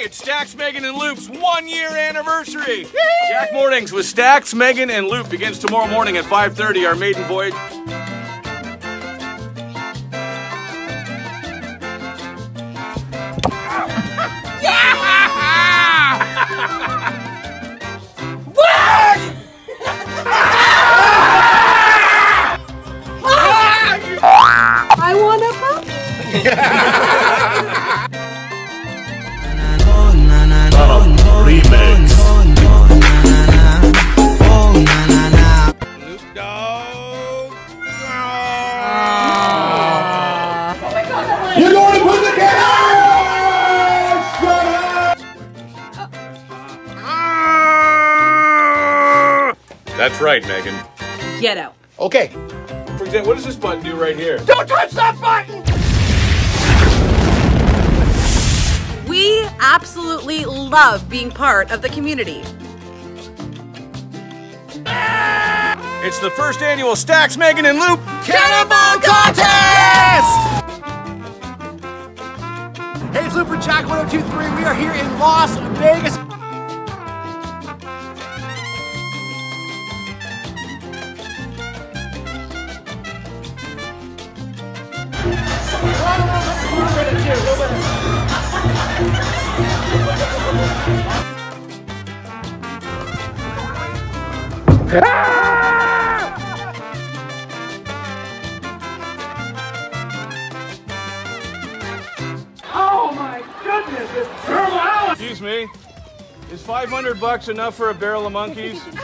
Hey, it's Stax, Meghan, and Loop's one year anniversary. Jack Mornings with Stax, Meghan, and Loop begins tomorrow morning at 5.30, our maiden voyage. I want a puppy. Remix. You're going to put the cat That's right, Meghan. Get out. Okay. For example, what does this button do right here? Don't touch that button! Absolutely love being part of the community. It's the first annual Stax, Meghan, and Loop Cannonball Contest! Hey, it's Luke for Jack 1023. We are here in Las Vegas. Excuse me. Is 500 bucks enough for a barrel of monkeys? or am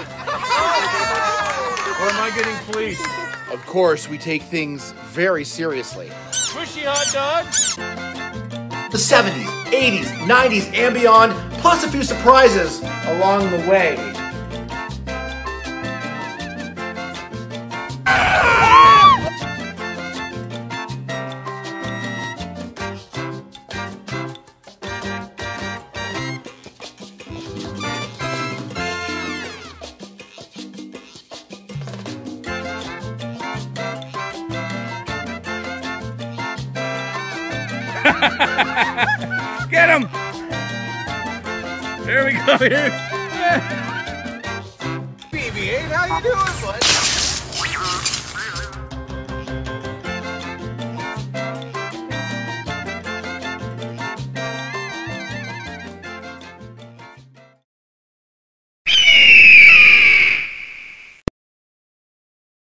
I getting fleeced? Of course, we take things very seriously. Squishy hot dogs? The 70s, 80s, 90s, and beyond, plus a few surprises along the way. Get him! There we go. Here. BB-8, how you doing, bud?